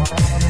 Bye.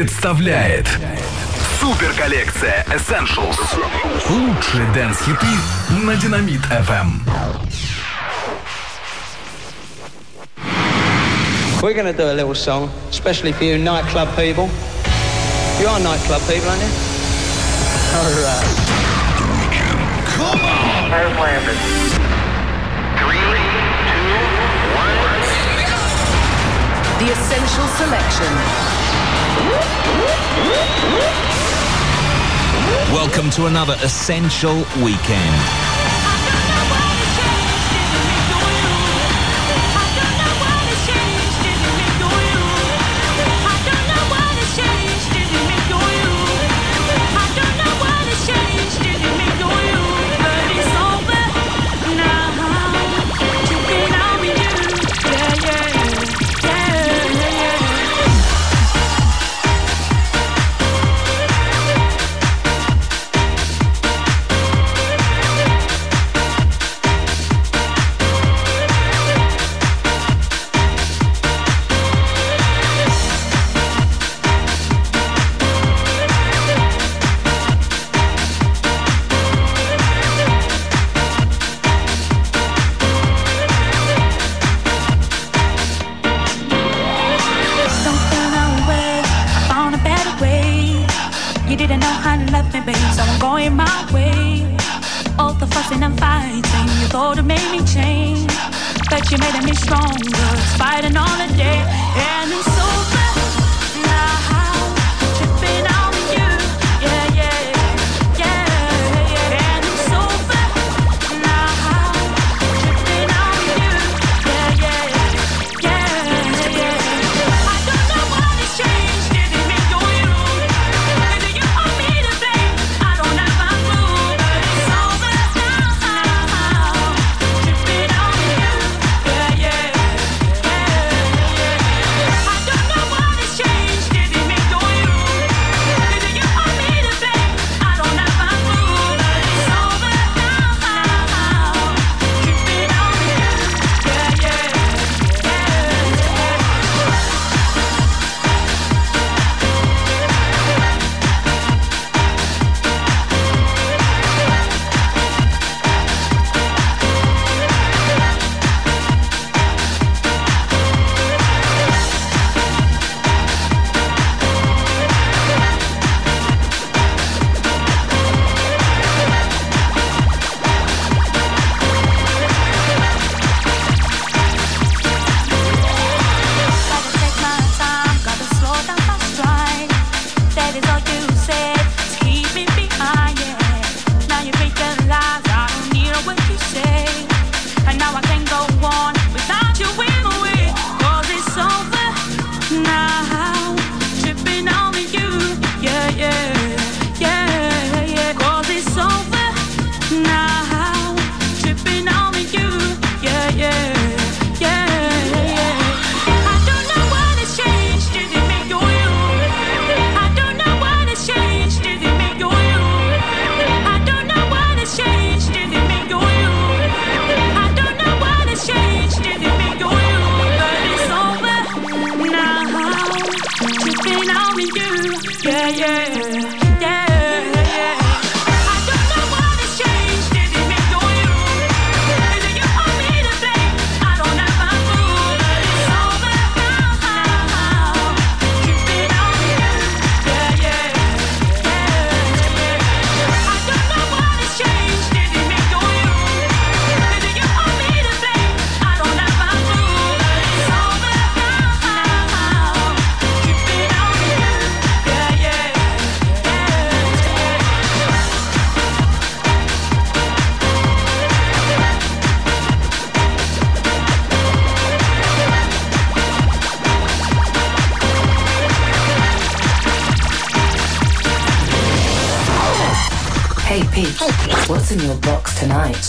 представляет Супер коллекция Essentials. Лучшие дэнс-хиты на Динамит FM. We're going to do a little song, especially for you nightclub people. You are nightclub people, aren't you? All right. Come on! Has landed. Three, two, one. The Essential Selection. Welcome to another essential weekend.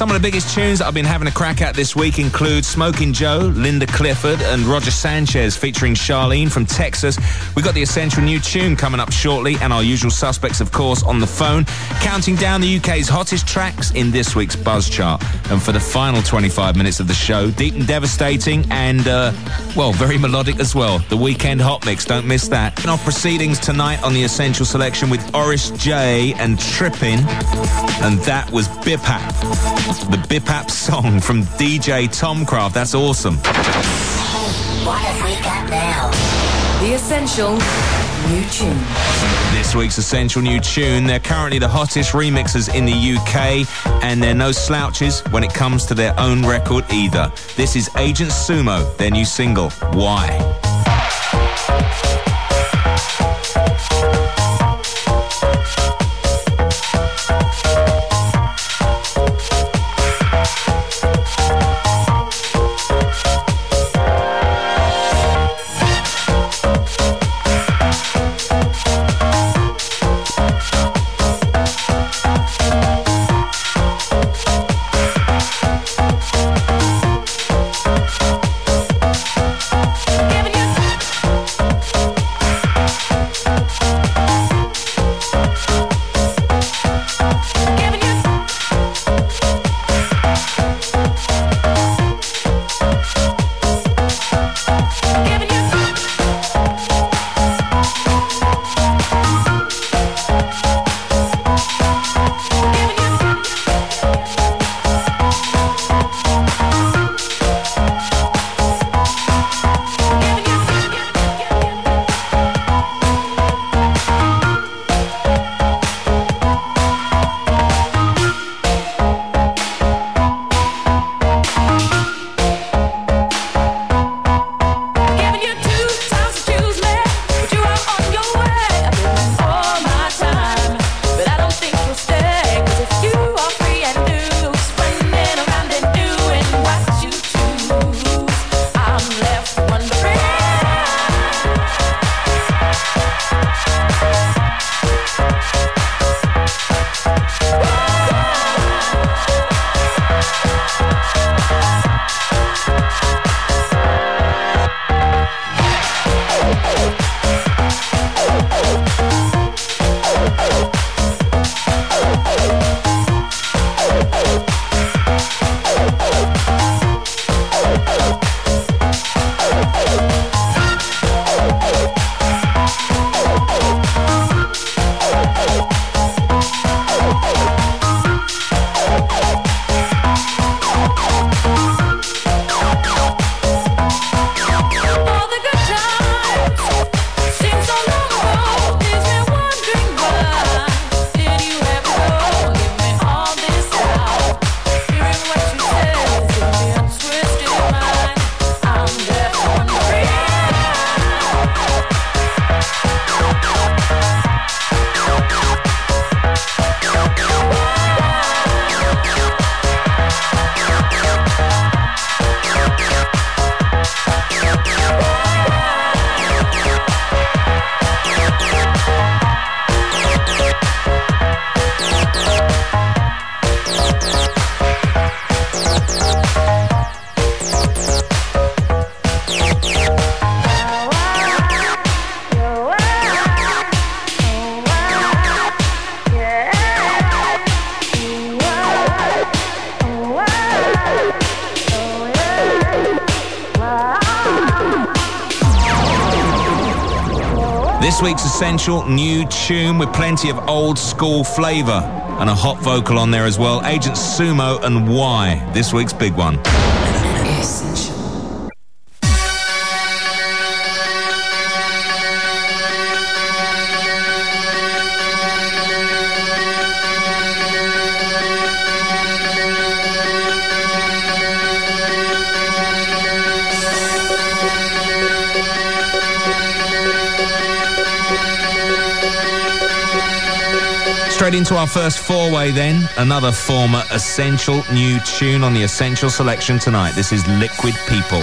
Some of the biggest tunes that I've been having a crack at this week include Smokin Jo, Linda Clifford, and Roger Sanchez featuring Sharleen from Texas. We've got the essential new tune coming up shortly, and our usual suspects, of course, on the phone, counting down the UK's hottest tracks in this week's Buzz Chart. And for the final 25 minutes of the show, deep and devastating, and, uh, well, very melodic as well. The weekend hot mix, don't miss that. And our proceedings tonight on the Essential Selection with Oris Jay and Trippin', and that was Bipap the Bipap song from DJ Tomcraft. That's awesome. What have we got now? The Essential New Tune. This week's Essential New Tune. They're currently the hottest remixers in the UK, and they're no slouches when it comes to their own record either. This is Agent Sumo, their new single, Why? Essential new tune with plenty of old school flavour and a hot vocal on there as well. Agent Sumo and Why. This week's big one. Into our first four way then. Another former essential new tune on the Essential Selection tonight. This is Liquid People.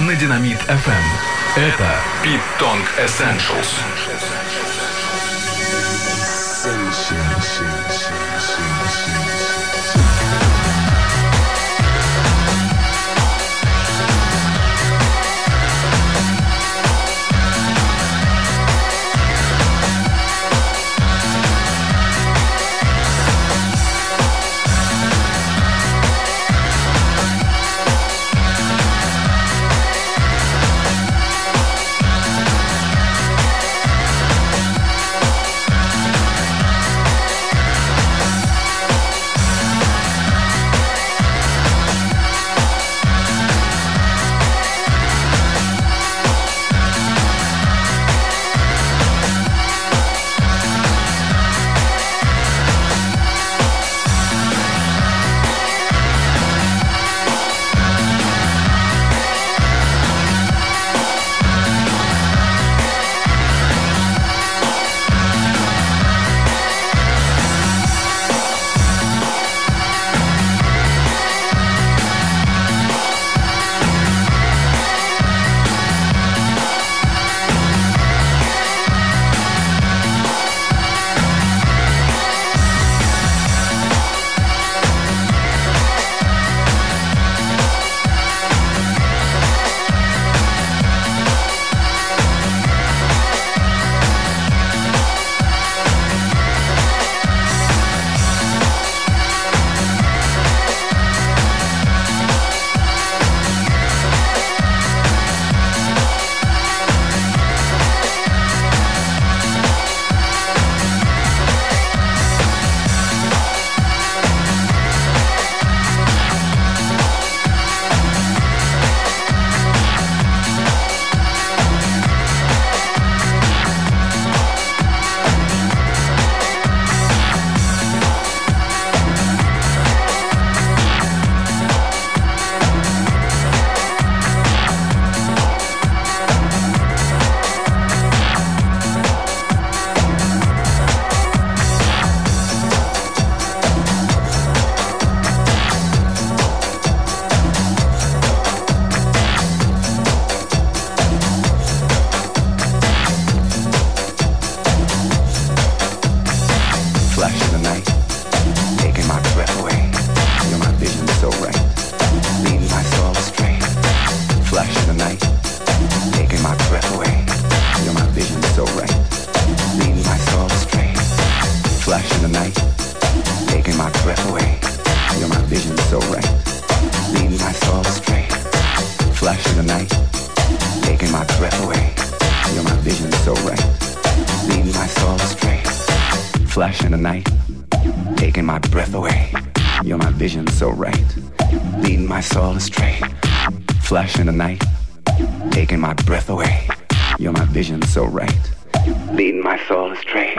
на Динамит FM. Эм. Это Питонг Essentials. flash in the night. in the night, taking my breath away. You're my vision so right, leading my soul astray. Flesh in the night, taking my breath away. You're my vision so right, leading my soul astray.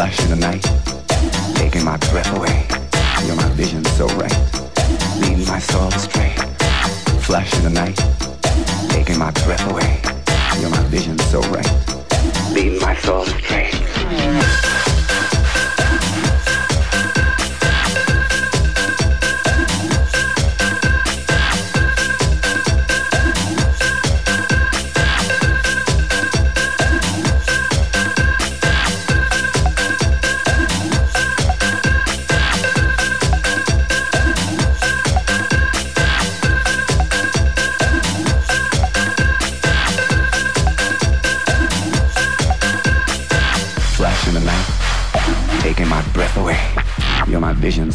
flash in the night, taking my breath away. You're my vision so right, leading my soul astray. Flash in the night, taking my breath away. You're my vision so right, leading my soul astray.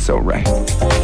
so right.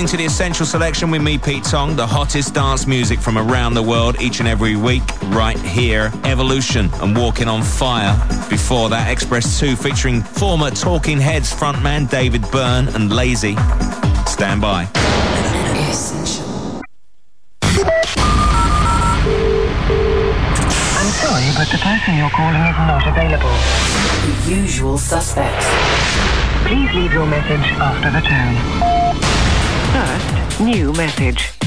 Listening to The Essential Selection with me, Pete Tong, the hottest dance music from around the world each and every week, right here. Evolution and Walking on Fire. Before that, X-Press 2 featuring former Talking Heads frontman David Byrne and Lazy. Stand by. Essential. I'm sorry, but the person you're calling is not available. The usual suspects. Please leave your message after the tone. First, new message.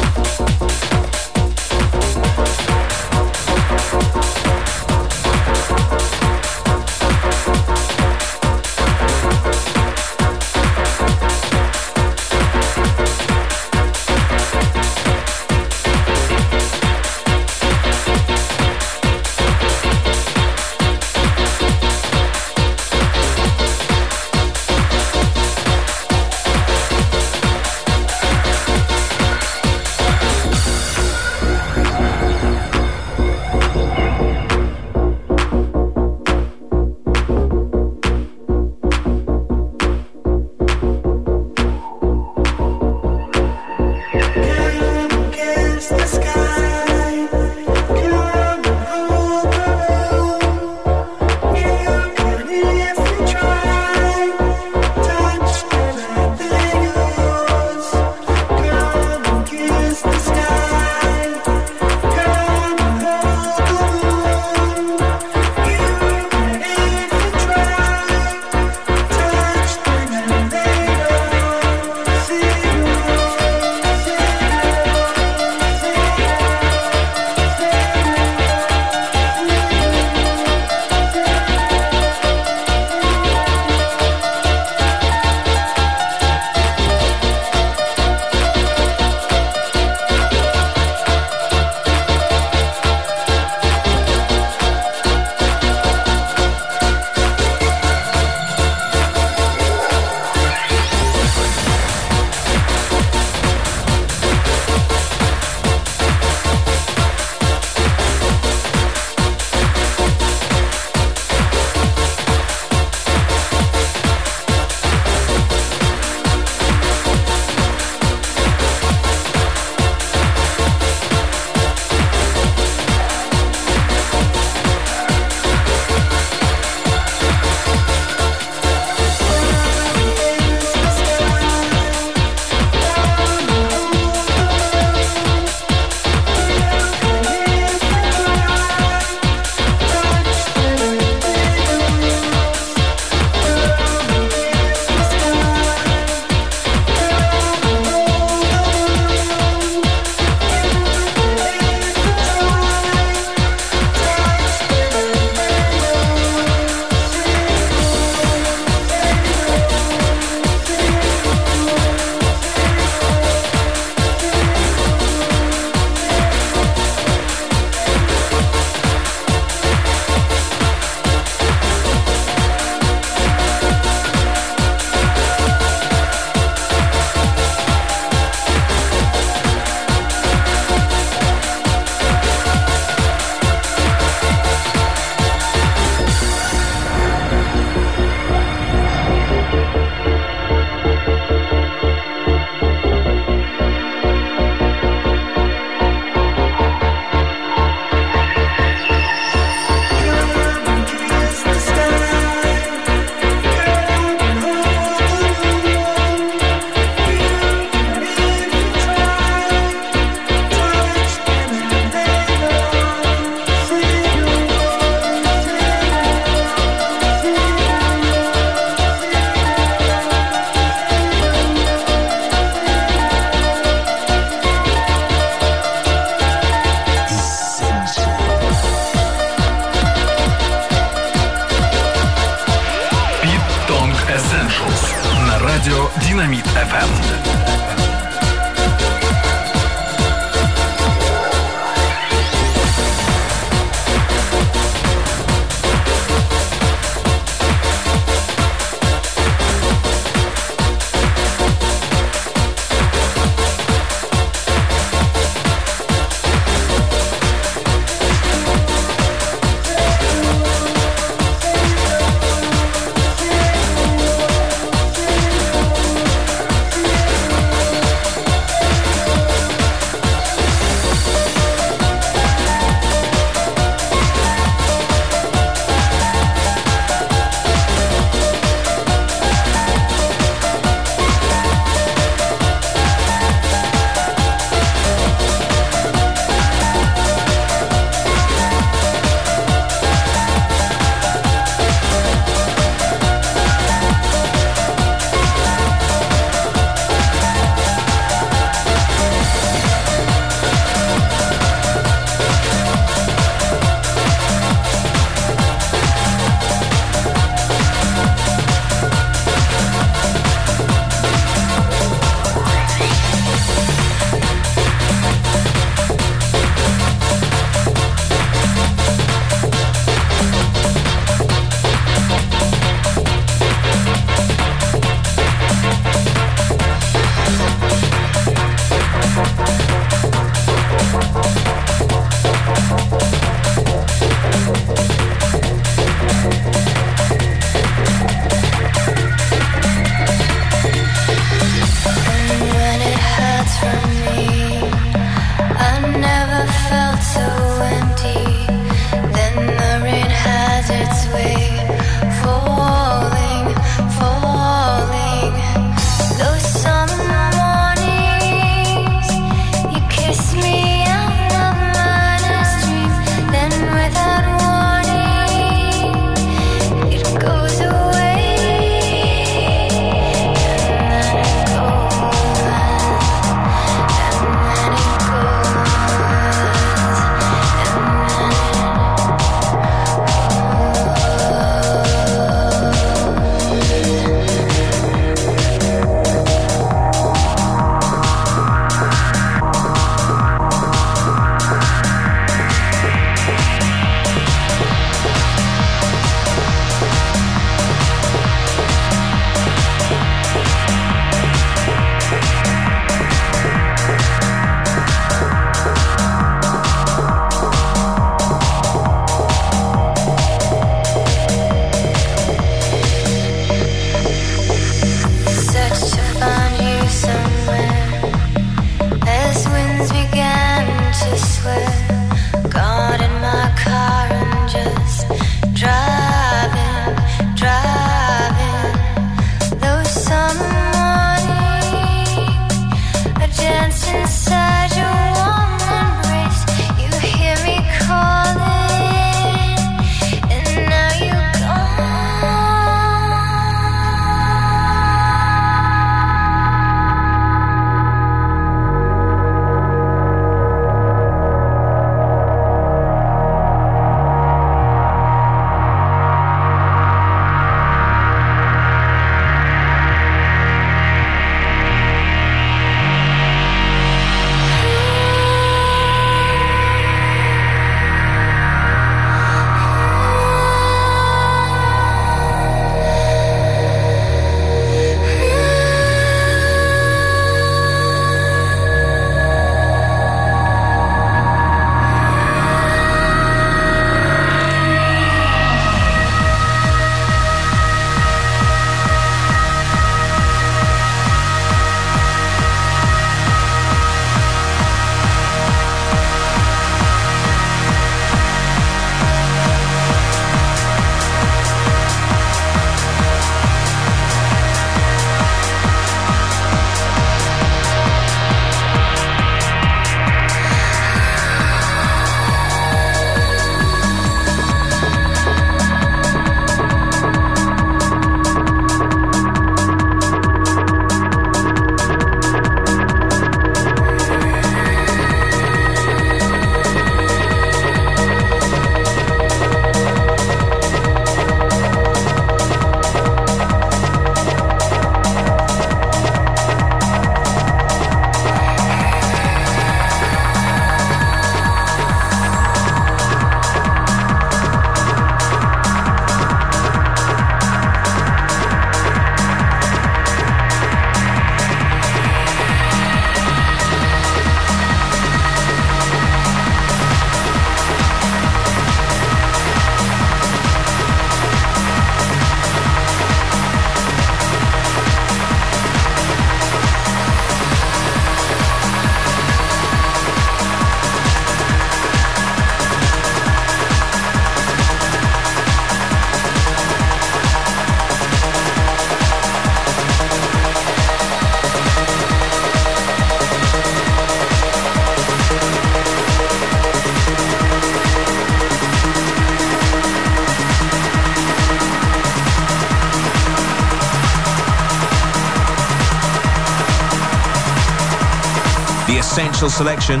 Selection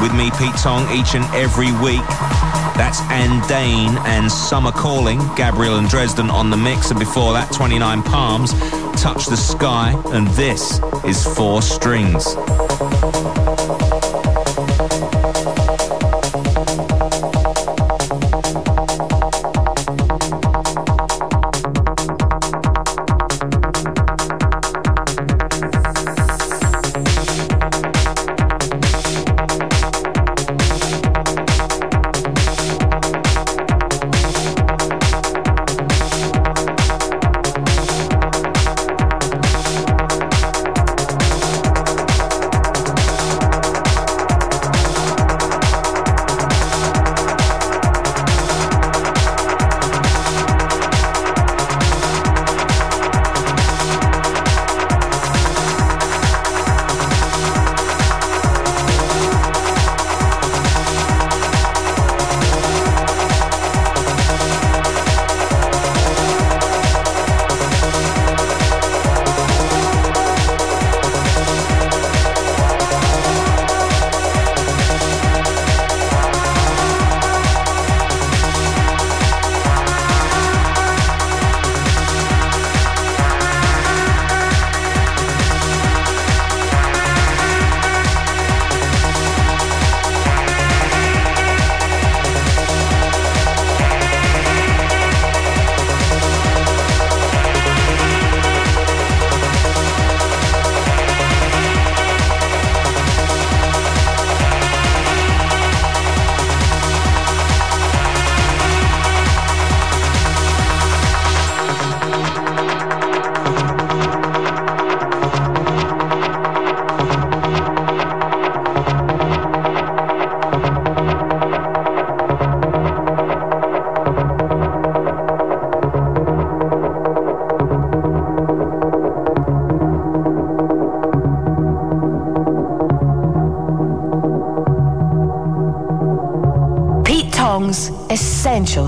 with me, Pete Tong, each and every week. That's Andain and Summer Calling, Gabriel and Dresden on the mix, and before that, 29 Palms, Touch the Sky, and this is Four Strings.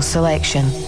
Selection.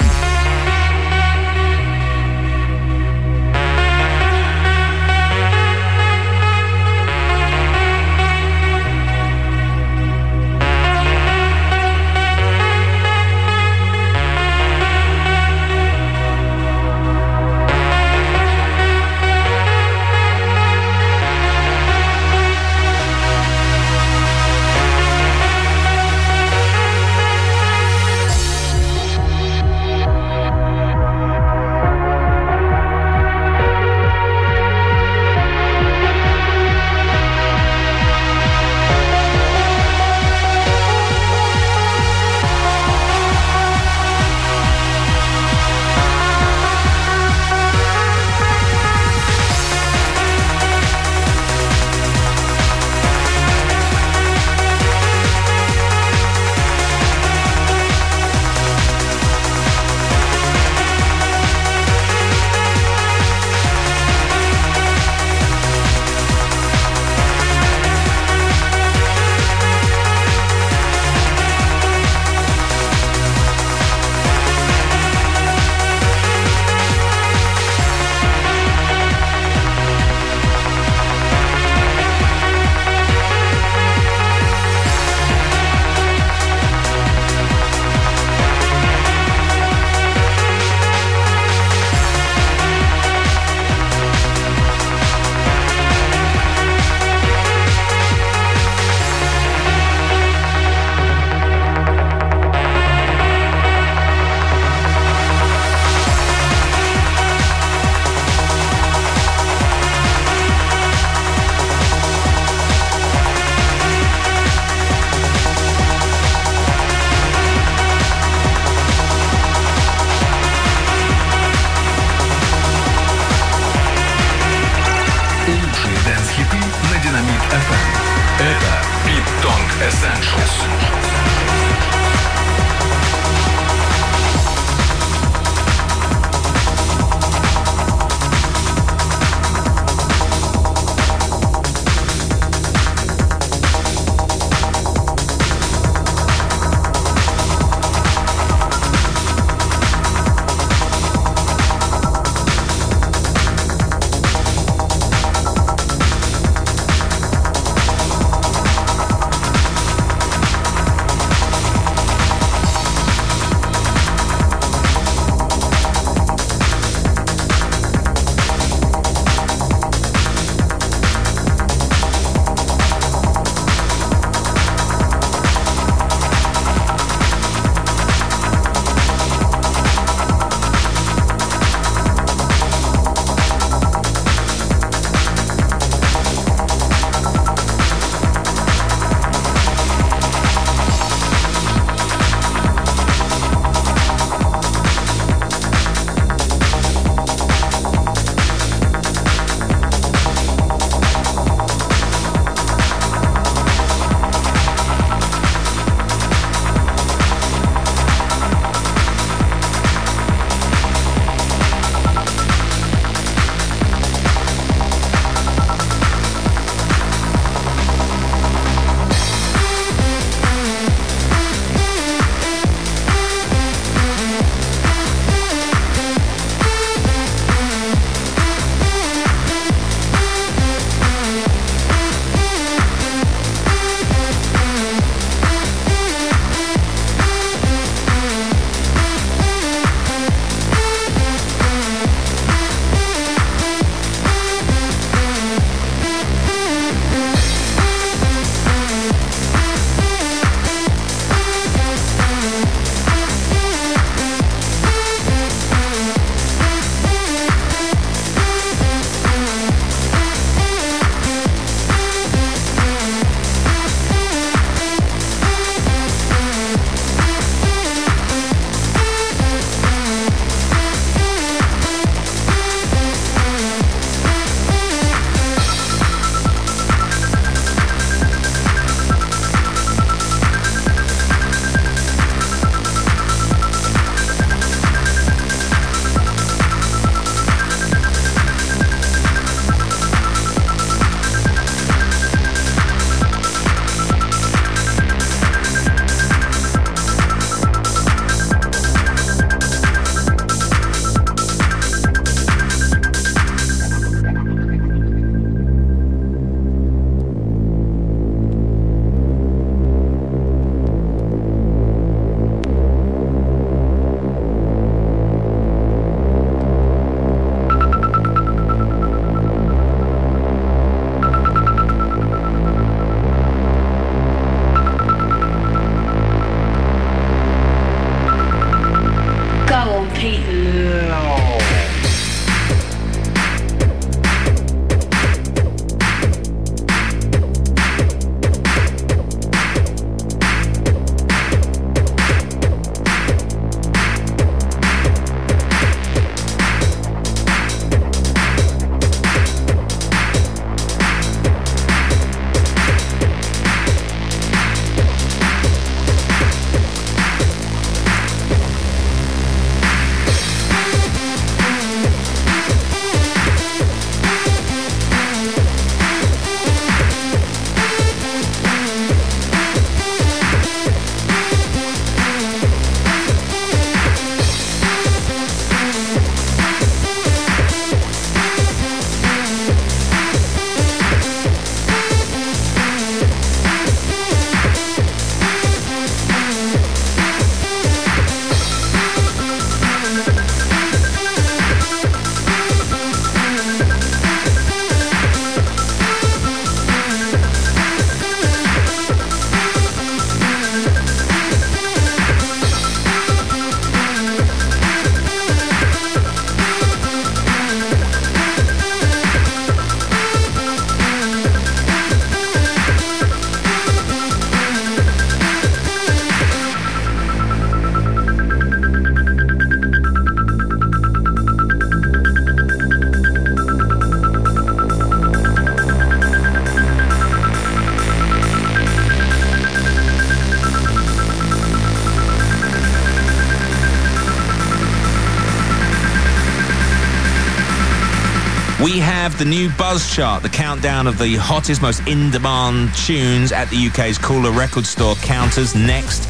Buzz chart, the countdown of the hottest, most in demand tunes at the UK's cooler record store counters. Next,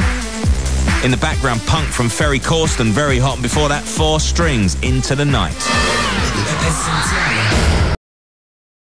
in the background, Punk from Ferry Corsten, very hot. And before that, Four Strings, Into the Night.